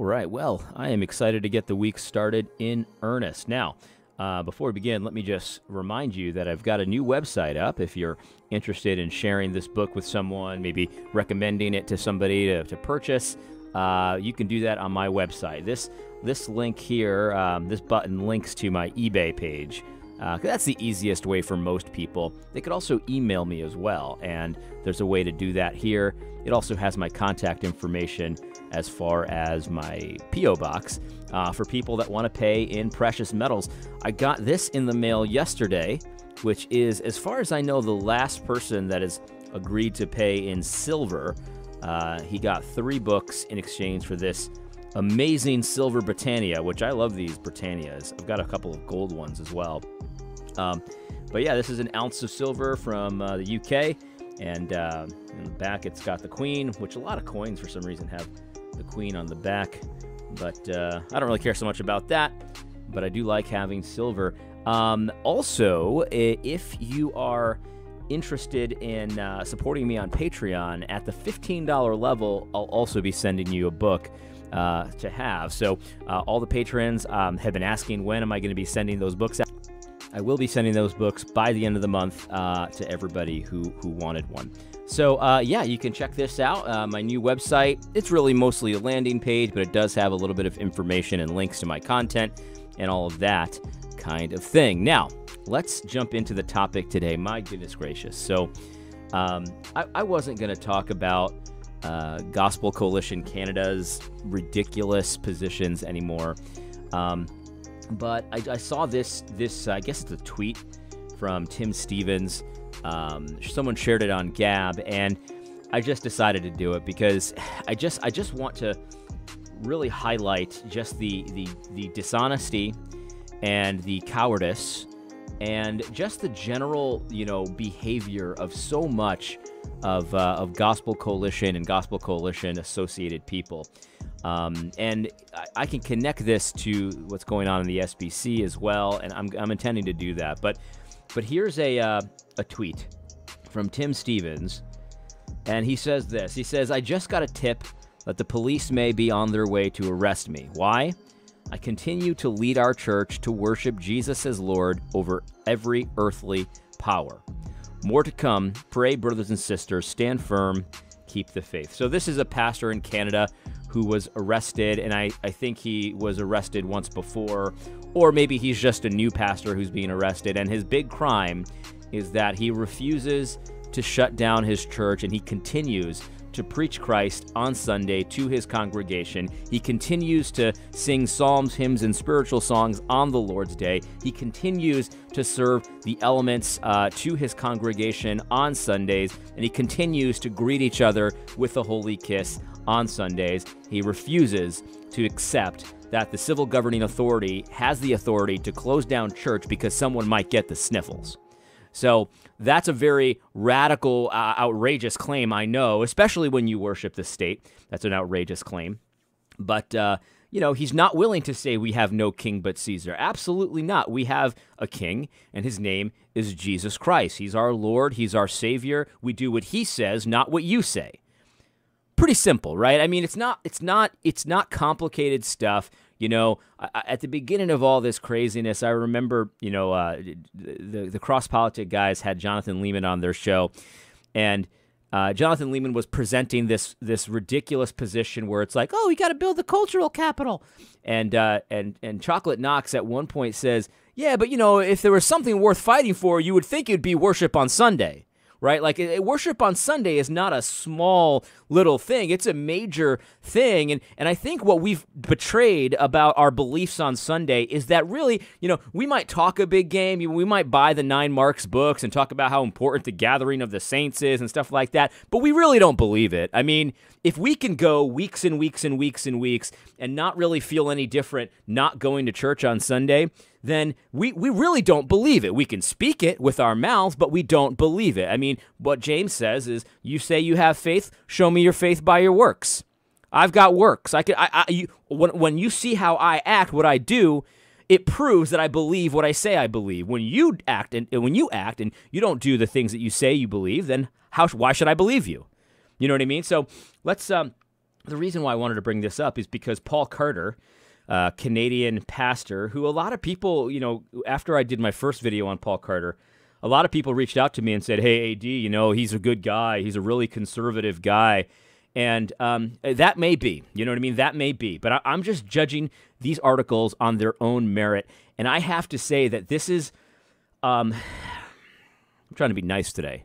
All right. Well, I am excited to get the week started in earnest. Now, uh, before we begin, let me just remind you that I've got a new website up. If you're interested in sharing this book with someone, maybe recommending it to somebody to, to purchase, uh, you can do that on my website. This this link here, um, this button links to my eBay page. Uh, that's the easiest way for most people. They could also email me as well, and there's a way to do that here. It also has my contact information as far as my P.O. box uh, for people that want to pay in precious metals. I got this in the mail yesterday, which is, as far as I know, the last person that has agreed to pay in silver. Uh, he got three books in exchange for this amazing silver Britannia, which I love these Britannias. I've got a couple of gold ones as well. Um, but yeah, this is an ounce of silver from uh, the UK. And uh, in the back, it's got the Queen, which a lot of coins for some reason have the Queen on the back. But uh, I don't really care so much about that. But I do like having silver. Um, also, if you are interested in uh, supporting me on Patreon at the $15 level, I'll also be sending you a book. Uh, to have. So, uh, all the patrons um, have been asking when am I going to be sending those books out. I will be sending those books by the end of the month uh, to everybody who, who wanted one. So, uh, yeah, you can check this out. Uh, my new website. It's really mostly a landing page, but it does have a little bit of information and links to my content and all of that kind of thing. Now, let's jump into the topic today. My goodness gracious. So, um, I, I, wasn't going to talk about uh, Gospel Coalition Canada's ridiculous positions anymore. Um, but I, I saw this this uh, I guess it's a tweet from Tim Stephens. Um, someone shared it on Gab, and I just decided to do it because I just I just want to really highlight just the the the dishonesty and the cowardice and just the general you know behavior of so much of uh, of Gospel Coalition and Gospel Coalition associated people. Um, and I, I, can connect this to what's going on in the SBC as well, and I'm, I'm intending to do that. But but here's a uh, a tweet from Tim Stephens, and he says this. He says, "I just got a tip that the police may be on their way to arrest me. Why?" I continue to lead our church to worship Jesus as Lord over every earthly power. More to come. Pray, brothers and sisters, stand firm, keep the faith. So, this is a pastor in Canada who was arrested, and I, I think he was arrested once before, or maybe he's just a new pastor who's being arrested. And his big crime is that he refuses to shut down his church and he continues to preach Christ on Sunday to his congregation. He continues to sing psalms, hymns, and spiritual songs on the Lord's Day. He continues to serve the elements uh, to his congregation on Sundays, and he continues to greet each other with a holy kiss on Sundays. He refuses to accept that the civil governing authority has the authority to close down church because someone might get the sniffles. So that's a very radical, uh, outrageous claim, I know, especially when you worship the state. That's an outrageous claim. But, uh, you know, he's not willing to say we have no king but Caesar. Absolutely not. We have a king, and his name is Jesus Christ. He's our Lord, he's our Savior. We do what he says, not what you say pretty simple, right? I mean, it's not it's not it's not complicated stuff. You know, at the beginning of all this craziness, I remember, you know, uh, the the cross politic guys had Jonathan Leeman on their show, and uh, Jonathan Leeman was presenting this this ridiculous position where it's like, oh, we got to build the cultural capital, and uh, and and Chocolate Knox at one point says, yeah, but you know, if there was something worth fighting for, you would think it'd be worship on Sunday right? Like worship on Sunday is not a small little thing. It's a major thing. And and I think what we've betrayed about our beliefs on Sunday is that really, you know, we might talk a big game, we might buy the 9 Marks books and talk about how important the gathering of the saints is and stuff like that, but we really don't believe it. I mean, if we can go weeks and weeks and weeks and weeks and not really feel any different not going to church on Sunday, then we, we really don't believe it. We can speak it with our mouths, but we don't believe it. I mean, what James says is, you say you have faith, show me your faith by your works. I've got works. I can. I, I you, when when you see how I act, what I do, it proves that I believe what I say I believe. When you act and, when you act and you don't do the things that you say you believe, then how? Why should I believe you? You know what I mean? So let's um, the reason why I wanted to bring this up is because Paul Carter, uh, Canadian pastor, who a lot of people, you know, after I did my first video on Paul Carter, a lot of people reached out to me and said, "Hey, AD, you know, he's a good guy. He's a really conservative guy." And um, that may be, you know what I mean? That may be. But I, I'm just judging these articles on their own merit. And I have to say that this is, um, I'm trying to be nice today.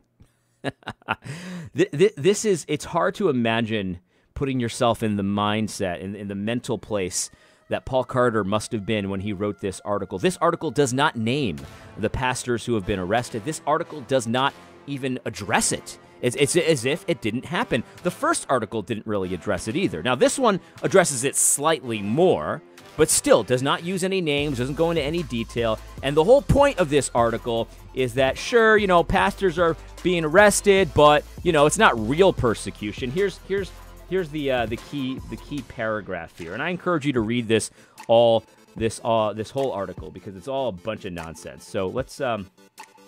this is, it's hard to imagine putting yourself in the mindset, in, in the mental place that Paul Carter must have been when he wrote this article. This article does not name the pastors who have been arrested. This article does not even address it. It's, it's as if it didn't happen. The first article didn't really address it either. Now, this one addresses it slightly more, but still does not use any names, doesn't go into any detail. And the whole point of this article is that, sure, you know, pastors are being arrested, but, you know, it's not real persecution. Here's, here's, here's the, uh, the, key, the key paragraph here. And I encourage you to read this all, this, uh, this whole article because it's all a bunch of nonsense. So let's, um,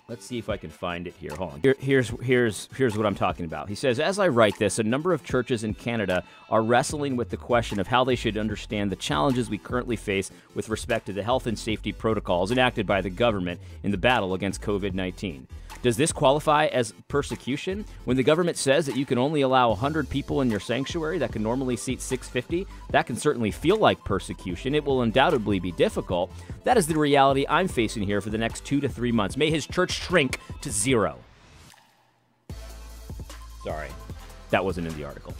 Let's see if I can find it here. Hold on. Here, here's here's here's what I'm talking about. He says, as I write this, a number of churches in Canada are wrestling with the question of how they should understand the challenges we currently face with respect to the health and safety protocols enacted by the government in the battle against COVID-19. Does this qualify as persecution? When the government says that you can only allow 100 people in your sanctuary that can normally seat 650, that can certainly feel like persecution. It will undoubtedly be difficult. That is the reality I'm facing here for the next two to three months. May his church shrink to zero. Sorry, that wasn't in the article.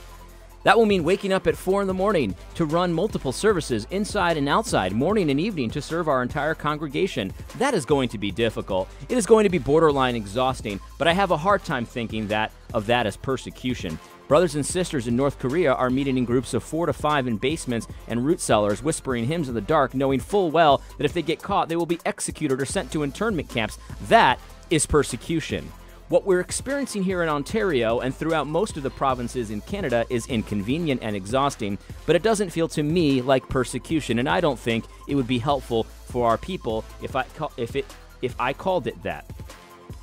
That will mean waking up at 4 in the morning to run multiple services inside and outside, morning and evening to serve our entire congregation. That is going to be difficult. It is going to be borderline exhausting, but I have a hard time thinking that of that as persecution. Brothers and sisters in North Korea are meeting in groups of four to five in basements and root cellars, whispering hymns in the dark, knowing full well that if they get caught, they will be executed or sent to internment camps. That is persecution. What we're experiencing here in Ontario and throughout most of the provinces in Canada is inconvenient and exhausting, but it doesn't feel to me like persecution, and I don't think it would be helpful for our people if I if it if I called it that.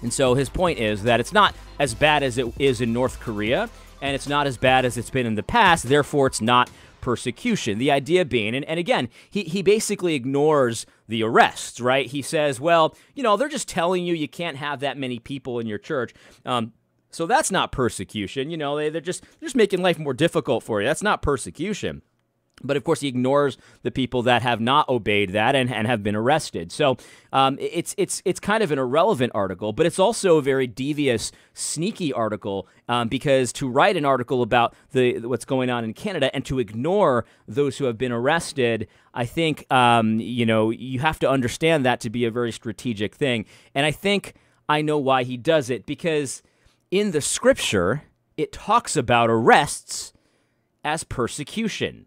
And so his point is that it's not as bad as it is in North Korea, and it's not as bad as it's been in the past, therefore it's not persecution. The idea being, and, and again, he, he basically ignores the arrests, right? He says, well, you know, they're just telling you you can't have that many people in your church. Um, so that's not persecution. You know, they, they're just they're just making life more difficult for you. That's not persecution. But of course, he ignores the people that have not obeyed that and, and have been arrested. So um, it's it's it's kind of an irrelevant article, but it's also a very devious, sneaky article um, because to write an article about the what's going on in Canada and to ignore those who have been arrested, I think um, you know you have to understand that to be a very strategic thing. And I think I know why he does it because in the scripture it talks about arrests as persecution.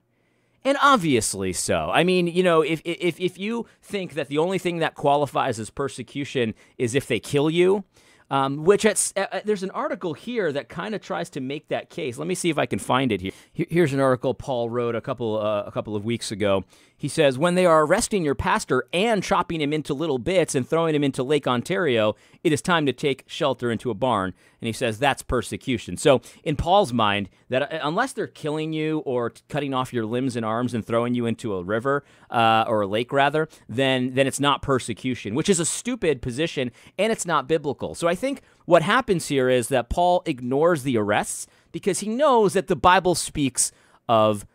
And obviously so. I mean, you know, if, if, if you think that the only thing that qualifies as persecution is if they kill you, um, which at, uh, there's an article here that kind of tries to make that case. Let me see if I can find it here. Here's an article Paul wrote a couple uh, a couple of weeks ago. He says when they are arresting your pastor and chopping him into little bits and throwing him into Lake Ontario, it is time to take shelter into a barn. And he says that's persecution. So in Paul's mind, that uh, unless they're killing you or cutting off your limbs and arms and throwing you into a river uh, or a lake rather, then then it's not persecution, which is a stupid position and it's not biblical. So I think what happens here is that Paul ignores the arrests because he knows that the Bible speaks of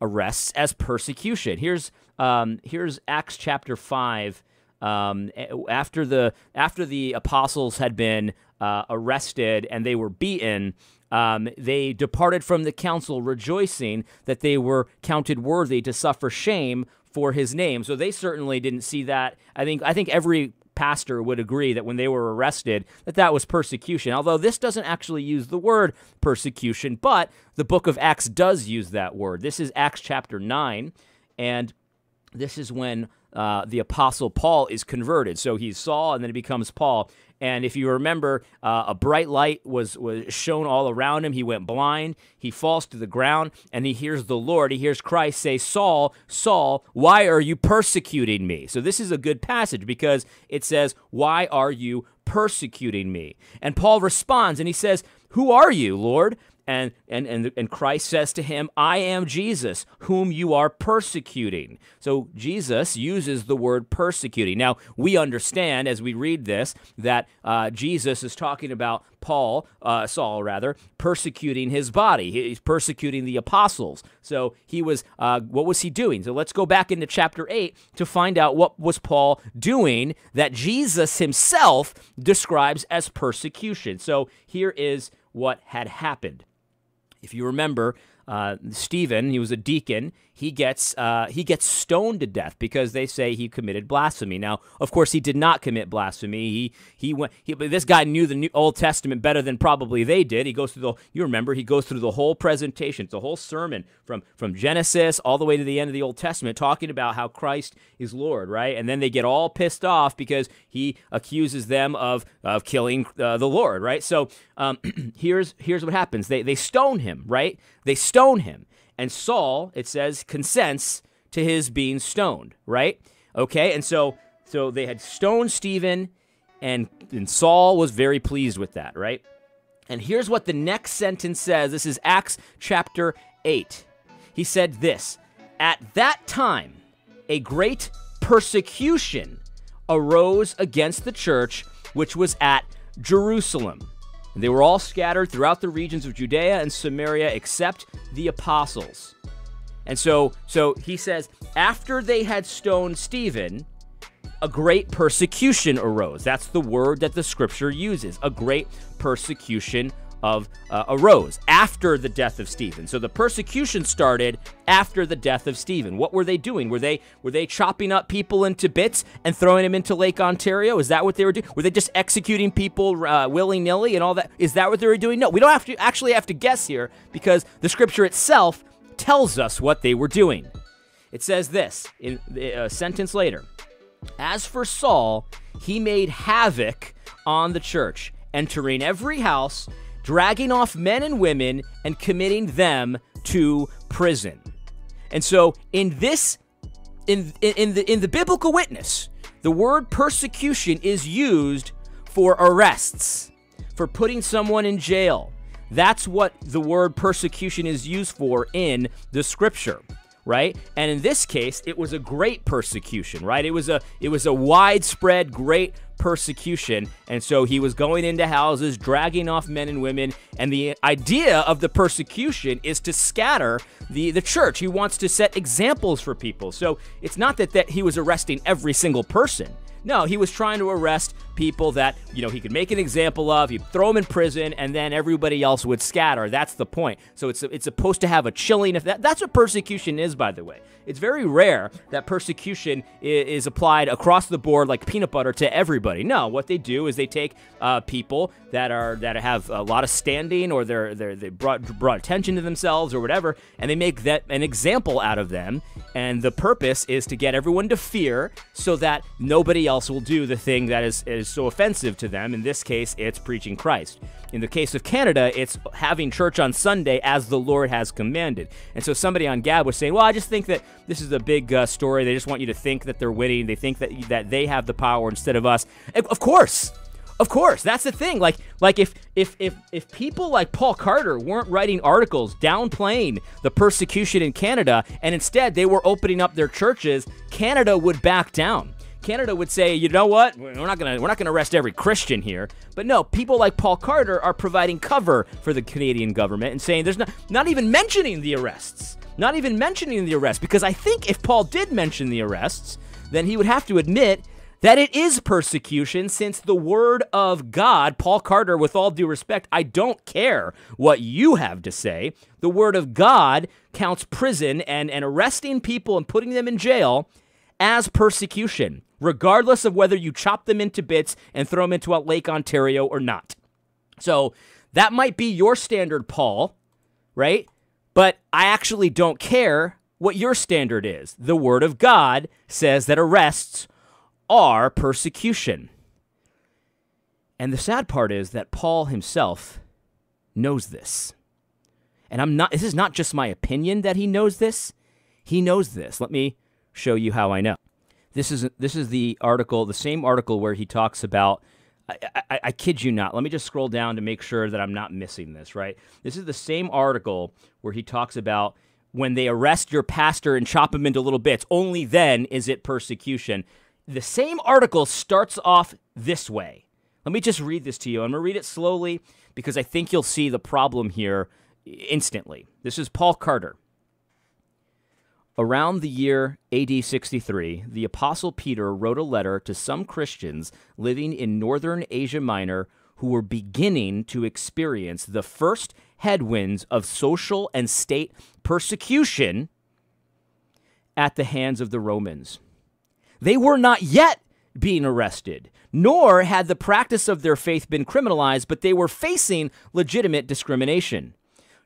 arrests as persecution. Here's um, here's Acts chapter five. Um, after the after the apostles had been uh, arrested and they were beaten, um, they departed from the council, rejoicing that they were counted worthy to suffer shame for his name. So they certainly didn't see that. I think I think every pastor would agree that when they were arrested that that was persecution. Although this doesn't actually use the word persecution but the book of acts does use that word. This is acts chapter 9 and this is when uh, the apostle paul is converted. So he's saul and then he becomes paul and if you remember, uh, a bright light was, was shown all around him. He went blind. He falls to the ground and he hears the Lord. He hears Christ say, Saul, Saul, why are you persecuting me? So this is a good passage because it says, Why are you persecuting me? And Paul responds and he says, Who are you, Lord? And, and, and, and Christ says to him, I am Jesus, whom you are persecuting. So Jesus uses the word persecuting. Now, we understand as we read this that uh, Jesus is talking about Paul, uh, Saul rather, persecuting his body. He's persecuting the apostles. So he was, uh, what was he doing? So let's go back into chapter 8 to find out what was Paul doing that Jesus himself describes as persecution. So here is what had happened. If you remember, uh, Stephen, he was a deacon. He gets uh, he gets stoned to death because they say he committed blasphemy. Now, of course, he did not commit blasphemy. He he went. He, this guy knew the New, Old Testament better than probably they did. He goes through the. You remember, he goes through the whole presentation. It's a whole sermon from from Genesis all the way to the end of the Old Testament, talking about how Christ is Lord, right? And then they get all pissed off because he accuses them of of killing uh, the Lord, right? So um, here's here's what happens. They they stone him, right? They stone him. And Saul, it says, consents to his being stoned, right? Okay, and so so they had stoned Stephen, and, and Saul was very pleased with that, right? And here's what the next sentence says. This is Acts chapter 8. He said this At that time, a great persecution arose against the church which was at Jerusalem. They were all scattered throughout the regions of Judea and Samaria except the apostles. And so so he says after they had stoned Stephen, a great persecution arose. That's the word that the scripture uses. A great persecution of uh, arose after the death of Stephen. So the persecution started after the death of Stephen. What were they doing? Were they were they chopping up people into bits and throwing them into Lake Ontario? Is that what they were doing? Were they just executing people uh, willy nilly and all that? Is that what they were doing? No, we don't have to actually have to guess here because the scripture itself tells us what they were doing. It says this in a sentence later. As for Saul, he made havoc on the church, entering every house dragging off men and women and committing them to prison. And so in this in in the in the biblical witness, the word persecution is used for arrests, for putting someone in jail. That's what the word persecution is used for in the scripture right? And in this case, it was a great persecution, right? It was a it was a widespread great persecution. And so he was going into houses, dragging off men and women. And the idea of the persecution is to scatter the, the church. He wants to set examples for people. So it's not that, that he was arresting every single person. No, he was trying to arrest people that, you know, he could make an example of, he'd throw them in prison, and then everybody else would scatter. That's the point. So it's, it's supposed to have a chilling effect. That's what persecution is, by the way. It's very rare that persecution is applied across the board like peanut butter to everybody. No, what they do is they take uh, people that are that have a lot of standing or they're, they're they brought brought attention to themselves or whatever, and they make that an example out of them. And the purpose is to get everyone to fear so that nobody else will do the thing that is, is so offensive to them. In this case, it's preaching Christ. In the case of Canada, it's having church on Sunday as the Lord has commanded. And so somebody on Gab was saying, well, I just think that this is a big uh, story. They just want you to think that they're winning. They think that, that they have the power instead of us. Of course. Of course, that's the thing. Like, like if if if if people like Paul Carter weren't writing articles downplaying the persecution in Canada, and instead they were opening up their churches, Canada would back down. Canada would say, you know what, we're not gonna we're not gonna arrest every Christian here. But no, people like Paul Carter are providing cover for the Canadian government and saying there's not not even mentioning the arrests, not even mentioning the arrests, because I think if Paul did mention the arrests, then he would have to admit that it is persecution since the word of God, Paul Carter, with all due respect, I don't care what you have to say. The word of God counts prison and, and arresting people and putting them in jail as persecution regardless of whether you chop them into bits and throw them into a Lake Ontario or not. So that might be your standard, Paul, right? But I actually don't care what your standard is. The Word of God says that arrests are persecution. And the sad part is that Paul himself knows this. And I'm not this is not just my opinion that he knows this. He knows this. Let me show you how I know. This is this is the article, the same article where he talks about I, I, I, kid you not. Let me just scroll down to make sure that I'm not missing this, right? This is the same article where he talks about when they arrest your pastor and chop him into little bits, only then is it persecution. The same article starts off this way. Let me just read this to you. I'm going to read it slowly because I think you'll see the problem here instantly. This is Paul Carter. Around the year AD 63, the Apostle Peter wrote a letter to some Christians living in northern Asia Minor who were beginning to experience the first headwinds of social and state persecution at the hands of the Romans. They were not yet being arrested, nor had the practice of their faith been criminalized, but they were facing legitimate discrimination.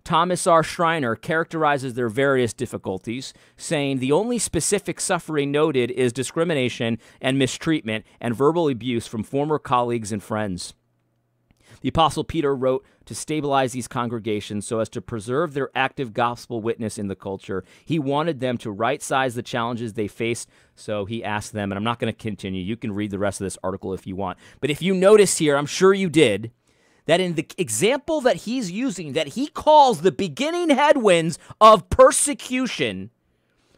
Thomas R. Schreiner characterizes their various difficulties, saying the only specific suffering noted is discrimination and mistreatment and verbal abuse from former colleagues and friends. The Apostle Peter wrote to stabilize these congregations so as to preserve their active gospel witness in the culture. He wanted them to right size the challenges they faced, so he asked them, and I'm not going to continue. You can read the rest of this article if you want. But if you notice here, I'm sure you did, that in the example that he's using, that he calls the beginning headwinds of persecution,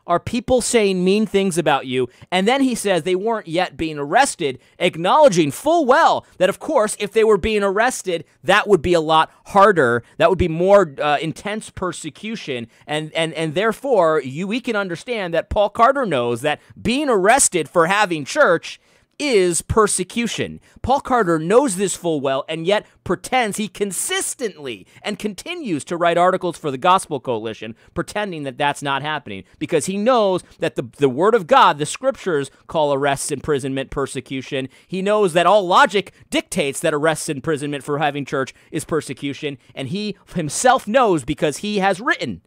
are people saying mean things about you. And then he says they weren't yet being arrested, acknowledging full well that, of course, if they were being arrested, that would be a lot harder. That would be more uh, intense persecution. And, and, and therefore, you, we can understand that Paul Carter knows that being arrested for having church is persecution. Paul Carter knows this full well and yet pretends he consistently and continues to write articles for the Gospel Coalition, pretending that that's not happening because he knows that the, the Word of God, the Scriptures, call arrests, imprisonment, persecution. He knows that all logic dictates that arrests, imprisonment for having church is persecution, and he himself knows because he has written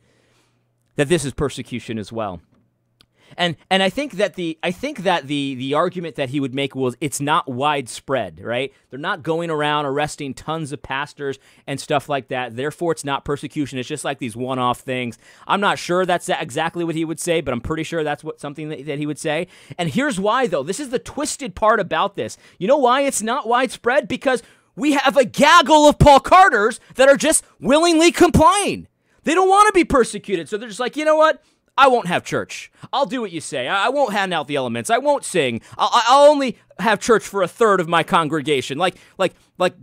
that this is persecution as well. And and I think that the I think that the the argument that he would make was it's not widespread, right? They're not going around arresting tons of pastors and stuff like that. Therefore, it's not persecution. It's just like these one-off things. I'm not sure that's exactly what he would say, but I'm pretty sure that's what something that, that he would say. And here's why though. This is the twisted part about this. You know why it's not widespread? Because we have a gaggle of Paul Carters that are just willingly complying. They don't want to be persecuted. So they're just like, you know what? I won't have church. I'll do what you say. I, won't hand out the elements. I won't sing. I'll, I'll, only have church for a third of my congregation. Like, like, like,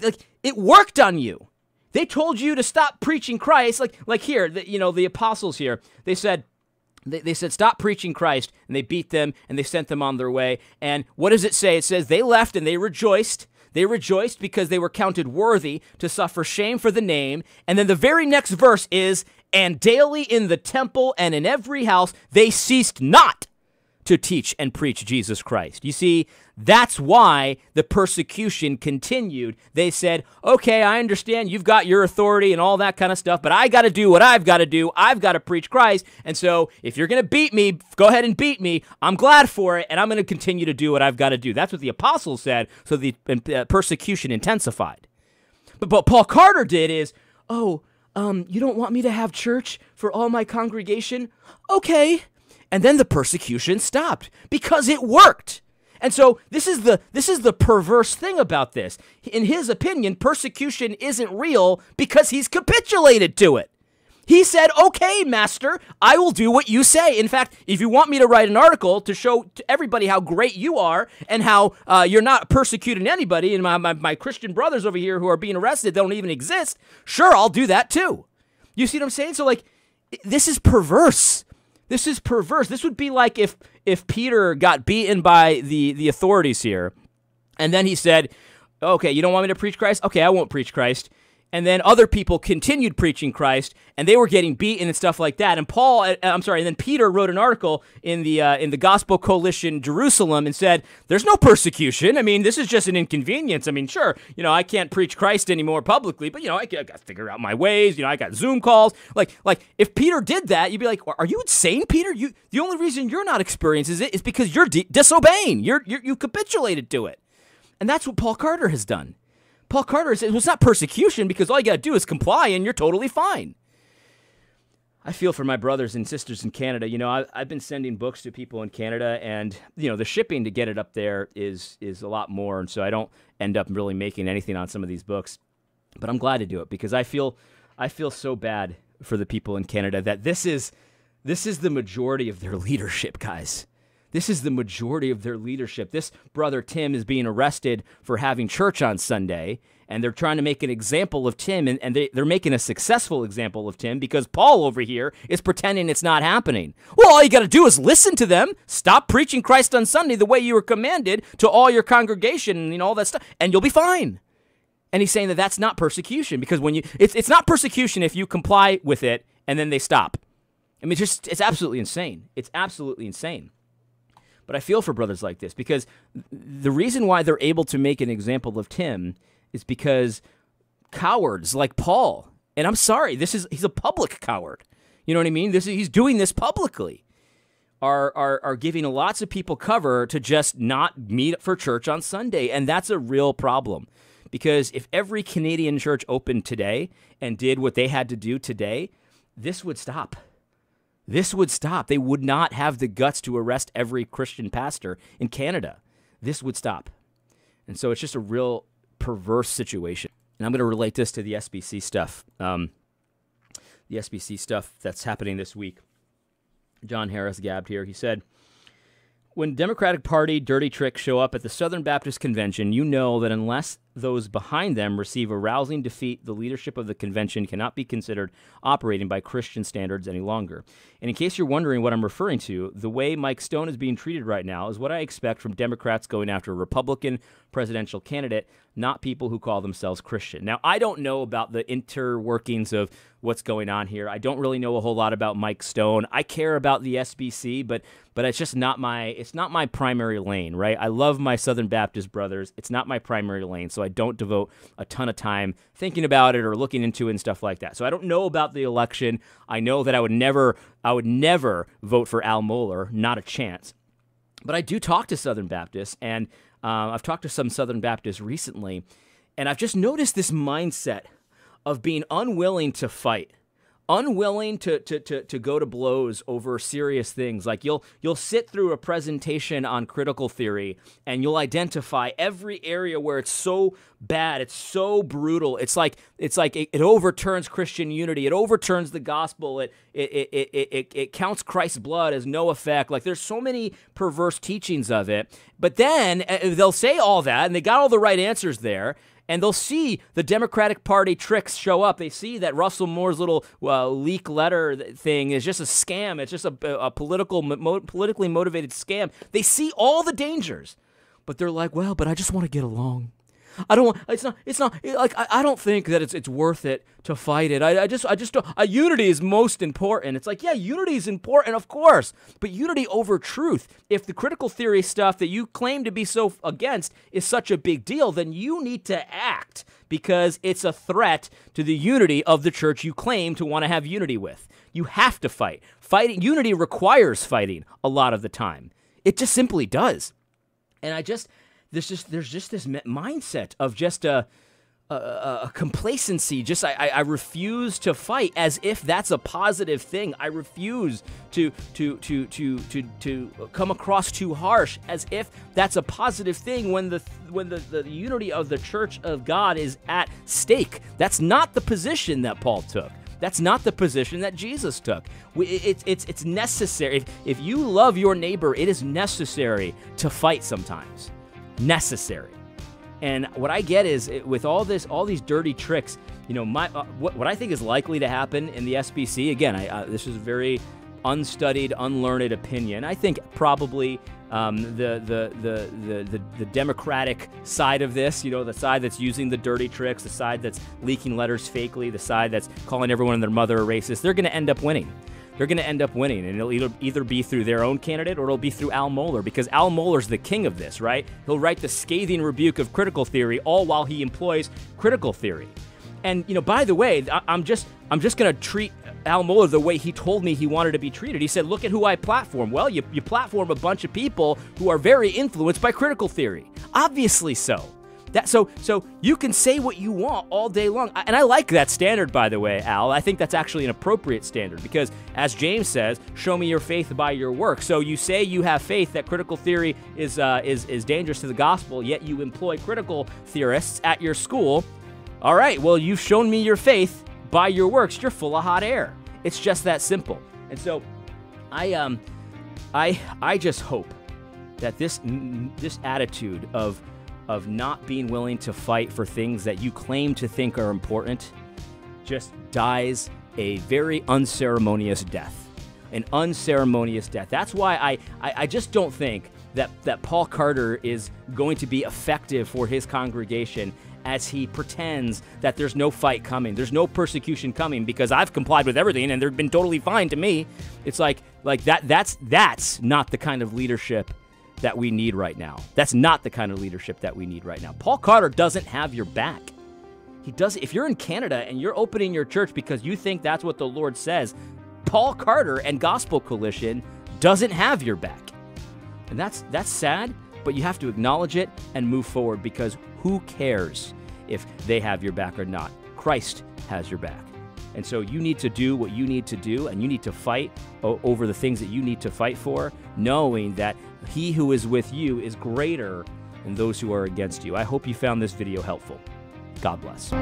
like it worked on you. They told you to stop preaching Christ. Like, like here, the, you know, the apostles here. They said, they, they said, stop preaching Christ, and they beat them and they sent them on their way. And what does it say? It says they left and they rejoiced. They rejoiced because they were counted worthy to suffer shame for the name. And then the very next verse is, and daily in the temple and in every house they ceased not to teach and preach Jesus Christ. You see, that's why the persecution continued. They said, okay, I understand you've got your authority and all that kind of stuff, but I got to do what I've got to do. I've got to preach Christ. And so if you're going to beat me, go ahead and beat me. I'm glad for it, and I'm going to continue to do what I've got to do. That's what the apostles said, so the uh, persecution intensified. But what Paul Carter did is, oh, um, you don't want me to have church for all my congregation? Okay. And then the persecution stopped because it worked. And so this is the this is the perverse thing about this. In his opinion, persecution isn't real because he's capitulated to it. He said, Okay, master, I will do what you say. In fact, if you want me to write an article to show to everybody how great you are and how uh, you're not persecuting anybody, and my, my, my Christian brothers over here who are being arrested don't even exist, sure, I'll do that too. You see what I'm saying? So, like, this is perverse. This is perverse. This would be like if if Peter got beaten by the the authorities here, and then he said, "Okay, you don't want me to preach Christ? Okay, I won't preach Christ." And then other people continued preaching Christ, and they were getting beaten and stuff like that. And Paul, uh, I'm sorry, and then Peter wrote an article in the uh, in the Gospel Coalition Jerusalem and said, "There's no persecution. I mean, this is just an inconvenience. I mean, sure, you know, I can't preach Christ anymore publicly, but you know, I, I got to figure out my ways. You know, I got Zoom calls. Like, like if Peter did that, you'd be like, "Are you insane, Peter? You the only reason you're not experiencing it is because you're de- disobeying. You're, you're you capitulated to it." And that's what Paul Carter has done. Paul Carter says, well, it's not persecution because all you got to do is comply and you're totally fine. I feel for my brothers and sisters in Canada. You know, I, have been sending books to people in Canada, and you know, the shipping to get it up there is is a lot more, and so I don't end up really making anything on some of these books. But I'm glad to do it because I feel I feel so bad for the people in Canada that this is this is the majority of their leadership, guys. This is the majority of their leadership. This brother Tim is being arrested for having church on Sunday, and they're trying to make an example of Tim, and, and they, they're making a successful example of Tim because Paul over here is pretending it's not happening. Well, all you got to do is listen to them, stop preaching Christ on Sunday the way you were commanded to all your congregation and you know, all that stuff, and you'll be fine. And he's saying that that's not persecution because when you it's it's not persecution if you comply with it and then they stop. I mean, just it's absolutely insane. It's absolutely insane. But I feel for brothers like this because the reason why they're able to make an example of Tim is because cowards like Paul, and I'm sorry, this is he's a public coward. You know what I mean? This he's doing this publicly. Are, are are giving lots of people cover to just not meet for church on Sunday, and that's a real problem. Because if every Canadian church opened today and did what they had to do today, this would stop this would stop. They would not have the guts to arrest every Christian pastor in Canada. This would stop. And so it's just a real perverse situation. And I'm going to relate this to the SBC stuff. Um, the SBC stuff that's happening this week. John Harris gabbed here. He said, when Democratic Party dirty tricks show up at the Southern Baptist Convention, you know that unless those behind them receive a rousing defeat, the leadership of the convention cannot be considered operating by Christian standards any longer. And in case you're wondering what I'm referring to, the way Mike Stone is being treated right now is what I expect from Democrats going after a Republican presidential candidate, not people who call themselves Christian. Now, I don't know about the interworkings of what's going on here. I don't really know a whole lot about Mike Stone. I care about the SBC, but but it's just not my it's not my primary lane, right? I love my Southern Baptist brothers. It's not my primary lane, so I don't devote a ton of time thinking about it or looking into it and stuff like that. So I don't know about the election. I know that I would never I would never vote for Al Mohler, not a chance. But I do talk to Southern Baptists, and uh, I've talked to some Southern Baptists recently, and I've just noticed this mindset of being unwilling to fight unwilling to, to, to, to go to blows over serious things. Like you'll you'll sit through a presentation on critical theory and you'll identify every area where it's so bad, it's so brutal. It's like it's like it, it overturns Christian unity, it overturns the gospel, it it, it, it, it it counts Christ's blood as no effect. Like there's so many perverse teachings of it. But then uh, they'll say all that and they got all the right answers there and they'll see the Democratic Party tricks show up. They see that Russell Moore's little uh, leak letter thing is just a scam. It's just a, a political, mo- politically motivated scam. They see all the dangers, but they're like, well, but I just want to get along. I don't want. It's not. It's not like I, I don't think that it's it's worth it to fight it. I, I just I just don't. Uh, unity is most important. It's like yeah, unity is important, of course, but unity over truth. If the critical theory stuff that you claim to be so against is such a big deal, then you need to act because it's a threat to the unity of the church you claim to want to have unity with. You have to fight. Fighting unity requires fighting a lot of the time. It just simply does. And I just there's just there's just this mindset of just a a, a, complacency. Just I, I refuse to fight as if that's a positive thing. I refuse to to to to to to come across too harsh as if that's a positive thing when the when the, the unity of the church of God is at stake. That's not the position that Paul took. That's not the position that Jesus took. We, it, it's it's necessary. If, if you love your neighbor, it is necessary to fight sometimes necessary. And what I get is with all this, all these dirty tricks, you know, my uh, what, what I think is likely to happen in the SBC. Again, I, uh, this is a very unstudied, unlearned opinion. I think probably um, the, the, the, the, the, the Democratic side of this, you know, the side that's using the dirty tricks, the side that's leaking letters fakely, the side that's calling everyone and their mother a racist, they're going to end up winning they're going to end up winning. And it'll either, either be through their own candidate or it'll be through Al Mohler because Al Mohler's the king of this, right? He'll write the scathing rebuke of critical theory all while he employs critical theory. And you know, by the way, I'm just I'm just going to treat Al Mohler the way he told me he wanted to be treated. He said, "Look at who I platform." Well, you you platform a bunch of people who are very influenced by critical theory. Obviously so. That so so you can say what you want all day long, and I like that standard, by the way, Al. I think that's actually an appropriate standard because, as James says, "Show me your faith by your work." So you say you have faith that critical theory is uh, is is dangerous to the gospel, yet you employ critical theorists at your school. All right, well you've shown me your faith by your works. You're full of hot air. It's just that simple. And so, I um, I I just hope that this this attitude of of not being willing to fight for things that you claim to think are important just dies a very unceremonious death. An unceremonious death. That's why I, I, I, just don't think that, that Paul Carter is going to be effective for his congregation as he pretends that there's no fight coming, there's no persecution coming because I've complied with everything and they've been totally fine to me. It's like like that that's that's not the kind of leadership that we need right now. That's not the kind of leadership that we need right now. Paul Carter doesn't have your back. He does if you're in Canada and you're opening your church because you think that's what the Lord says, Paul Carter and Gospel Coalition doesn't have your back. And that's that's sad, but you have to acknowledge it and move forward because who cares if they have your back or not? Christ has your back. And so you need to do what you need to do, and you need to fight over the things that you need to fight for, knowing that he who is with you is greater than those who are against you. I hope you found this video helpful. God bless.